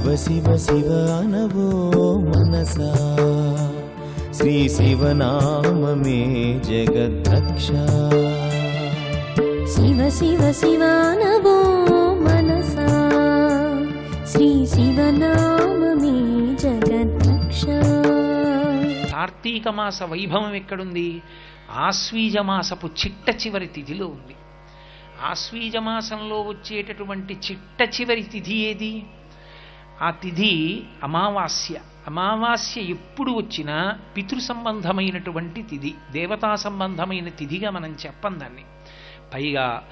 శివ శివ శివ అనవో మనసా. శ్రీ శివనామమే జగద్రక్ష. శివ శివ శివానవో మనసా. శ్రీ శివనామమే జగద్రక్ష. కార్తీక మాస వైభవం ఎక్కడుంది? ఆశ్వీజ మాసపు చిట్ట చివరి తిథిలో ఉంది. ఆశ్వీజ మాసంలో వచ్చేటటువంటి చిట్ట చివరి తిథి ఏది? ఆ తిథి అమావాస్య. అమావాస్య ఎప్పుడు వచ్చినా పితృ సంబంధమైనటువంటి తిథి దేవతా సంబంధమైన తిథిగా మనం చెప్పం దాన్ని. పైగా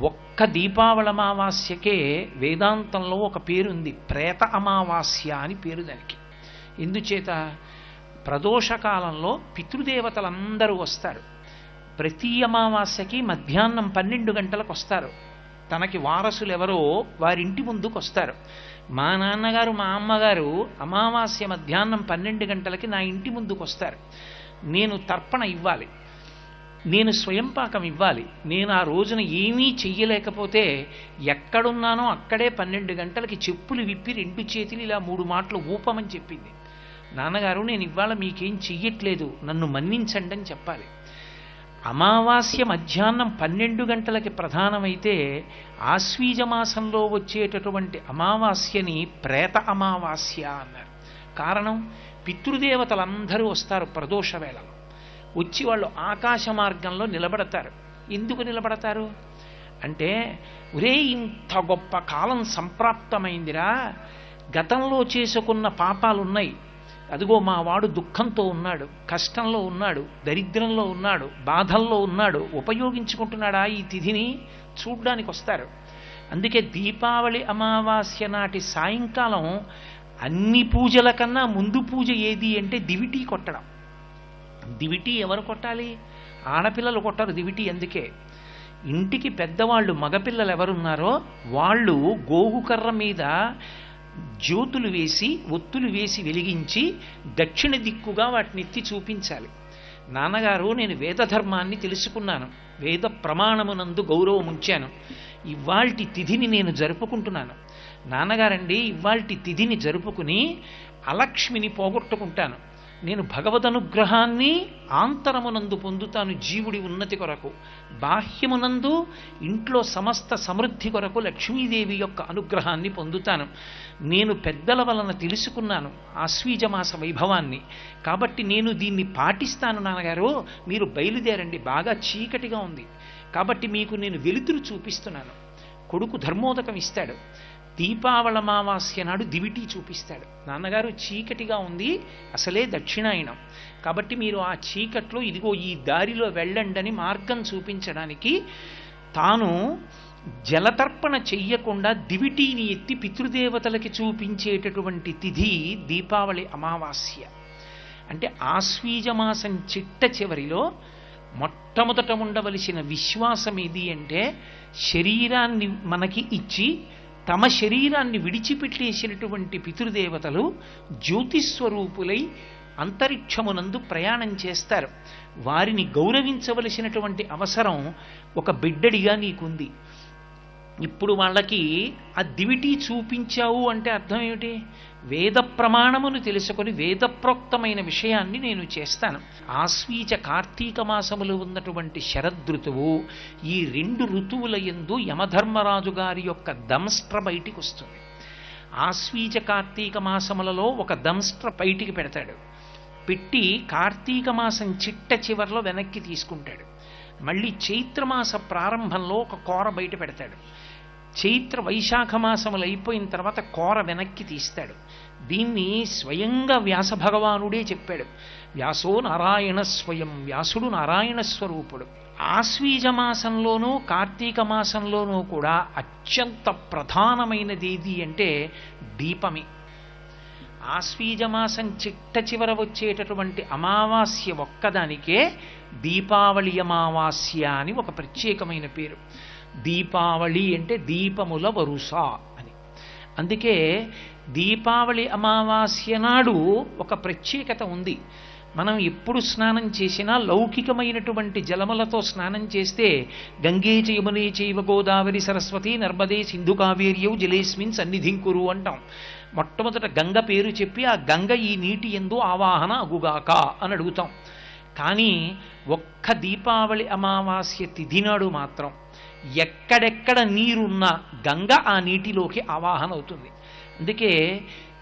ఒక్క దీపావళి అమావాస్యకే వేదాంతంలో ఒక పేరుంది ప్రేత అమావాస్య అని పేరు దానికి. ఎందుచేత? ప్రదోషకాలంలో పితృదేవతలందరూ వస్తారు. ప్రతి అమావాస్యకి మధ్యాహ్నం పన్నెండు గంటలకు వస్తారు. తనకి వారసులు ఎవరో వారింటి ముందుకు వస్తారు మా నాన్నగారు మా అమ్మగారు అమావాస్య మధ్యాహ్నం పన్నెండు గంటలకి నా ఇంటి ముందుకు వస్తారు. నేను తర్పణ ఇవ్వాలి. నేను స్వయం పాకం ఇవ్వాలి. నేను ఆ రోజున ఏమీ చెయ్యలేకపోతే ఎక్కడున్నానో అక్కడే పన్నెండు గంటలకి చెప్పులు విప్పి రెండు చేతులు ఇలా మూడు మాటలు ఊపమని చెప్పింది. నాన్నగారు నేను ఇవాళ మీకేం చెయ్యట్లేదు. నన్ను మన్నించండి అని చెప్పాలి. అమావాస్య మధ్యాహ్నం పన్నెండు గంటలకి ప్రధానమైతే ఆశ్వీజ మాసంలో వచ్చేటటువంటి అమావాస్యని ప్రేత అమావాస్య అన్నారు. కారణం? పితృదేవతలందరూ వస్తారు ప్రదోష వేళలో. వచ్చి వాళ్ళు ఆకాశ మార్గంలో నిలబడతారు. ఎందుకు నిలబడతారు? అంటే ఒరే ఇంత గొప్ప కాలం సంప్రాప్తమైందిరా. గతంలో చేసుకున్న పాపాలున్నాయి. అదిగో మా వాడు దుఃఖంతో ఉన్నాడు కష్టంలో ఉన్నాడు దరిద్రంలో ఉన్నాడు బాధల్లో ఉన్నాడు ఉపయోగించుకుంటున్నాడా ఈ తిథిని చూడ్డానికి వస్తారు. అందుకే దీపావళి అమావాస్య నాటి సాయంకాలం అన్ని పూజల కన్నా ముందు పూజ ఏది అంటే దివిటీ కొట్టడం. దివిటీ ఎవరు కొట్టాలి? ఆడపిల్లలు కొట్టరు దివిటీ అందుకే. ఇంటికి పెద్దవాళ్ళు మగపిల్లలు ఎవరున్నారో వాళ్ళు గోగుకర్ర మీద జ్యోతులు వేసి ఒత్తులు వేసి వెలిగించి దక్షిణ దిక్కుగా వాటిని ఎత్తి చూపించాలి. నాన్నగారు నేను వేద ధర్మాన్ని తెలుసుకున్నాను. వేద ప్రమాణమునందు గౌరవం ఉంచాను. ఇవాల్టి తిథిని నేను జరుపుకుంటున్నాను. నాన్నగారండి ఇవాల్టి తిథిని జరుపుకుని అలక్ష్మిని పోగొట్టుకుంటాను. నేను భగవదనుగ్రహాన్ని ఆంతరమునందు పొందుతాను జీవుడి ఉన్నతి కొరకు బాహ్యమునందు ఇంట్లో సమస్త సమృద్ధి కొరకు లక్ష్మీదేవి యొక్క అనుగ్రహాన్ని పొందుతాను. నేను పెద్దల వలన తెలుసుకున్నాను ఆశ్వీజమాస వైభవాన్ని. కాబట్టి నేను దీన్ని పాటిస్తాను నాన్నగారు మీరు బయలుదేరండి బాగా చీకటిగా ఉంది. కాబట్టి మీకు నేను వెలుతురు చూపిస్తున్నాను. కొడుకు ధర్మోదకం ఇస్తాడు. దీపావళ అమావాస్య నాడు దివిటి చూపిస్తాడు. నాన్నగారు చీకటిగా ఉంది అసలే దక్షిణాయనం. కాబట్టి మీరు ఆ చీకట్లో ఇదిగో ఈ దారిలో వెళ్ళండి అని మార్గం చూపించడానికి తాను జలతర్పణ చెయ్యకుండా దివిటీని ఎత్తి పితృదేవతలకి చూపించేటటువంటి తిథి దీపావళి అమావాస్య. అంటే ఆశ్వీజమాసం చిట్ట చివరిలో మొట్టమొదట ఉండవలసిన విశ్వాసం ఏది అంటే శరీరాన్ని మనకి ఇచ్చి తమ శరీరాన్ని విడిచిపెట్టేసినటువంటి పితృదేవతలు జ్యోతిస్వరూపులై అంతరిక్షమునందు ప్రయాణం చేస్తారు. వారిని గౌరవించవలసినటువంటి అవసరం ఒక బిడ్డడిగా నీకుంది. ఇప్పుడు వాళ్ళకి ఆ దివిటి చూపించావు అంటే అర్థం ఏమిటి? వేద ప్రమాణమును తెలుసుకొని వేదప్రోక్తమైన విషయాన్ని నేను చేస్తాను. ఆశ్వీచ కార్తీక మాసములు ఉన్నటువంటి శరదృతువు ఈ రెండు ఋతువుల యందు యమధర్మరాజు గారి యొక్క దంస్ట్ర బయటికి వస్తుంది. ఆశ్వీచ కార్తీక మాసములలో ఒక దంస్ట్ర బయటికి పెడతాడు. పెట్టి కార్తీక మాసం చిట్ట చివర్లో వెనక్కి తీసుకుంటాడు. మళ్ళీ చైత్రమాస ప్రారంభంలో ఒక కోర బయట పెడతాడు. చైత్ర వైశాఖ మాసములు అయిపోయిన తర్వాత కోర వెనక్కి తీస్తాడు. దీన్ని స్వయంగా వ్యాస భగవానుడే చెప్పాడు. వ్యాసో నారాయణ స్వయం వ్యాసుడు నారాయణ స్వరూపుడు. ఆశ్వీజ మాసంలోనూ కార్తీక మాసంలోనూ కూడా అత్యంత ప్రధానమైనది ఏది అంటే దీపమే. ఆశ్వీజమాసం చిట్ట చివర వచ్చేటటువంటి అమావాస్య ఒక్కదానికే దీపావళి అమావాస్య అని ఒక ప్రత్యేకమైన పేరు. దీపావళి అంటే దీపముల వరుస అని. అందుకే దీపావళి అమావాస్య నాడు ఒక ప్రత్యేకత ఉంది. మనం ఎప్పుడు స్నానం చేసినా లౌకికమైనటువంటి జలములతో స్నానం చేస్తే గంగే చైమనే చైవ గోదావరి సరస్వతి నర్మదే సింధు కావేర్యౌ జలేస్మిన్ సన్నిధింకురు అంటాం. మొట్టమొదట గంగ పేరు చెప్పి ఆ గంగ ఈ నీటి ఎందు ఆవాహన అగుగాక అని అడుగుతాం. కానీ ఒక్క దీపావళి అమావాస్య తిథి నాడు మాత్రం ఎక్కడెక్కడ నీరున్నా గంగ ఆ నీటిలోకి ఆవాహన అవుతుంది. అందుకే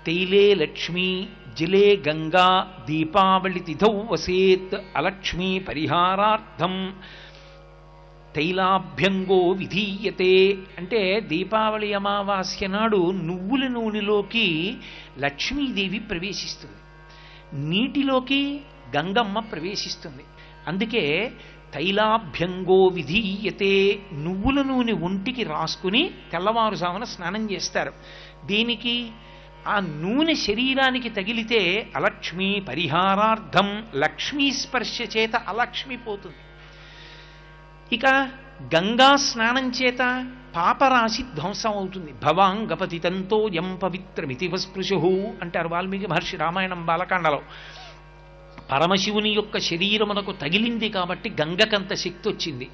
తైలే లక్ష్మి జిలే గంగా దీపావళి తిథౌ వసేత్ అలక్ష్మీ పరిహారార్థం తైలాభ్యంగో విధీయతే. అంటే దీపావళి అమావాస్య నాడు నువ్వుల నూనెలోకి లక్ష్మీదేవి ప్రవేశిస్తుంది. నీటిలోకి గంగమ్మ ప్రవేశిస్తుంది. అందుకే తైలాభ్యంగో విధీయతే నువ్వుల నూనె ఒంటికి రాసుకుని తెల్లవారుజామున స్నానం చేస్తారు. దీనికి ఆ నూనె శరీరానికి తగిలితే అలక్ష్మీ పరిహారార్థం లక్ష్మీ స్పర్శ చేత అలక్ష్మి పోతుంది. ఇక గంగా స్నానం చేత పాపరాశి ధ్వంసం అవుతుంది. భవాంగపతితంతో యం పవిత్రమితి వస్పృశు అంటారు వాల్మీకి మహర్షి రామాయణం బాలకాండలో. పరమశివుని యొక్క శరీరమునకు తగిలింది కాబట్టి గంగకంత శక్తి వచ్చింది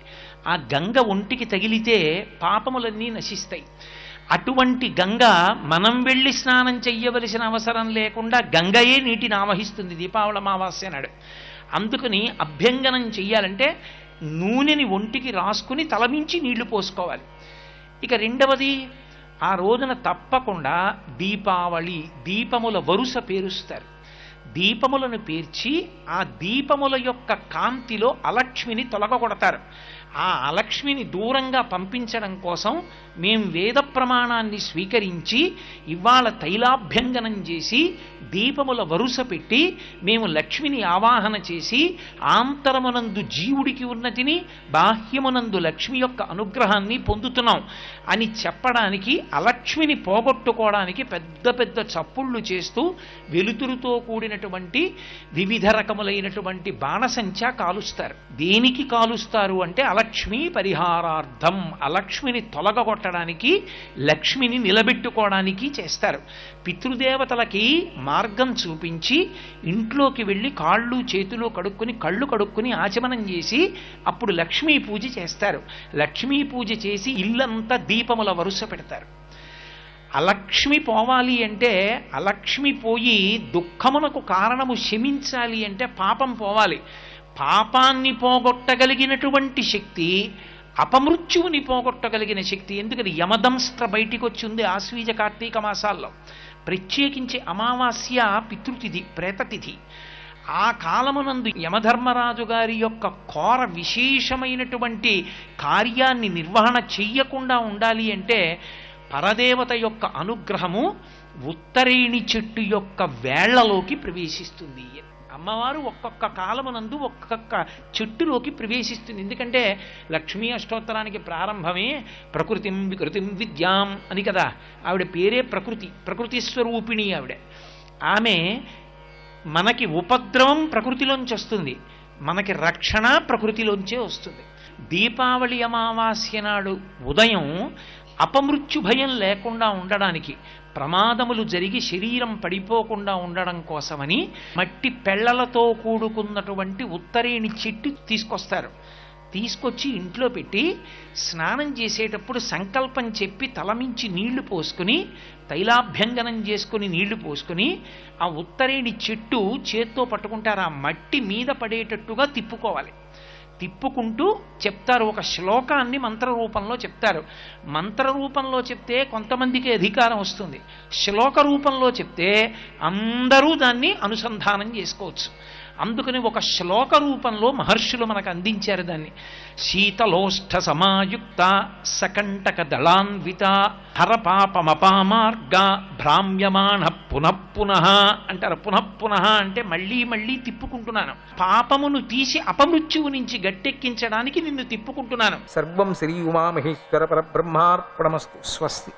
ఆ గంగ ఒంటికి తగిలితే పాపములన్నీ నశిస్తాయి. అటువంటి గంగ మనం వెళ్ళి స్నానం చెయ్యవలసిన అవసరం లేకుండా గంగయే నీటిని ఆవహిస్తుంది దీపావళి అమావాస్య నాడు. అందుకని అభ్యంగనం చెయ్యాలంటే నూనెని ఒంటికి రాసుకుని తలమించి నీళ్ళు పోసుకోవాలి. ఇక రెండవది ఆ రోజున తప్పకుండా దీపావళి దీపముల వరుస పేరుస్తారు. దీపములను పేర్చి ఆ దీపముల యొక్క కాంతిలో అలక్ష్మిని తొలగొడతారు ఆ అలక్ష్మిని దూరంగా పంపించడం కోసం మేం వేద ప్రమాణాన్ని స్వీకరించి ఇవాళ తైలాభ్యంగనం చేసి దీపముల వరుస పెట్టి మేము లక్ష్మిని ఆవాహన చేసి ఆంతరమునందు జీవుడికి ఉన్నతిని బాహ్యమునందు లక్ష్మి యొక్క అనుగ్రహాన్ని పొందుతున్నాం అని చెప్పడానికి అలక్ష్మిని పోగొట్టుకోవడానికి పెద్ద పెద్ద చప్పుళ్ళు చేస్తూ వెలుతురుతో కూడినటువంటి వివిధ రకములైనటువంటి బాణసంచ కాలుస్తారు. దేనికి కాలుస్తారు అంటే అలక్ష్మి పరిహారార్థం అలక్ష్మిని తొలగొట్టడానికి లక్ష్మిని నిలబెట్టుకోవడానికి చేస్తారు. పితృదేవతలకి మార్గం చూపించి ఇంట్లోకి వెళ్ళి కాళ్ళు చేతులు కడుక్కుని కళ్ళు కడుక్కుని ఆచమనం చేసి అప్పుడు లక్ష్మీ పూజ చేస్తారు. లక్ష్మీ పూజ చేసి ఇల్లంతా దీపముల వరుస పెడతారు. అలక్ష్మి పోవాలి అంటే అలక్ష్మి పోయి దుఃఖమునకు కారణము శమించాలి అంటే పాపం పోవాలి. పాపాన్ని పోగొట్టగలిగినటువంటి శక్తి అపమృత్యువుని పోగొట్టగలిగిన శక్తి. ఎందుకని? యమదంస్త్ర బయటికి వచ్చింది ఆశ్వీజ కార్తీక మాసాల్లో. ప్రత్యేకించి అమావాస్య పితృతిథి ప్రేతతిథి. ఆ కాలమునందు యమధర్మరాజు గారి యొక్క కోర విశేషమైనటువంటి కార్యాన్ని నిర్వహణ చెయ్యకుండా ఉండాలి అంటే పరదేవత యొక్క అనుగ్రహము ఉత్తరేణి చెట్టు యొక్క వేళ్ళలోకి ప్రవేశిస్తుంది అమ్మవారు ఒక్కొక్క కాలమునందు ఒక్కొక్క చెట్టులోకి ప్రవేశిస్తుంది. ఎందుకంటే లక్ష్మీ అష్టోత్తరానికి ప్రారంభమే ప్రకృతిం వికృతిం విద్యాం అని కదా. ఆవిడ పేరే ప్రకృతి ప్రకృతి స్వరూపిణి ఆవిడ. ఆమె మనకి ఉపద్రవం ప్రకృతిలోంచి వస్తుంది. మనకి రక్షణ ప్రకృతిలోంచే వస్తుంది. దీపావళి అమావాస్య నాడు ఉదయం అపమృత్యు భయం లేకుండా ఉండడానికి ప్రమాదములు జరిగి శరీరం పడిపోకుండా ఉండడం కోసమని మట్టి పెళ్ళలతో కూడుకున్నటువంటి ఉత్తరేణి చెట్టు తీసుకొస్తారు. తీసుకొచ్చి ఇంట్లో పెట్టి స్నానం చేసేటప్పుడు సంకల్పం చెప్పి తలమించి నీళ్ళు పోసుకుని తైలాభ్యంగనం చేసుకుని నీళ్ళు పోసుకుని ఆ ఉత్తరేణి చెట్టు చేత్తో పట్టుకుంటారు. ఆ మట్టి మీద పడేటట్టుగా తిప్పుకోవాలి. తిప్పుకుంటూ చెప్తారు. ఒక శ్లోకాన్ని మంత్ర రూపంలో చెప్తారు. మంత్ర రూపంలో చెప్తే కొంతమందికి అధికారం వస్తుంది. శ్లోక రూపంలో చెప్తే అందరూ దాన్ని అనుసంధానం చేసుకోవచ్చు. అందుకని ఒక శ్లోక రూపంలో మహర్షులు మనకు అందించారు దాన్ని. శీతలోష్ఠ సమాయుక్త సకంటక దళాన్విత హరపాపమపామార్గ భ్రామ్యమాణ పునః పునః అంటారు. పునః పునః అంటే మళ్ళీ మళ్ళీ తిప్పుకుంటున్నాను. పాపమును తీసి అపమృత్యువు నుంచి గట్టెక్కించడానికి నిన్ను తిప్పుకుంటున్నాను. సర్వం శ్రీ ఉమామహేశ్వర పరబ్రహ్మార్పణమస్తు. స్వస్తి.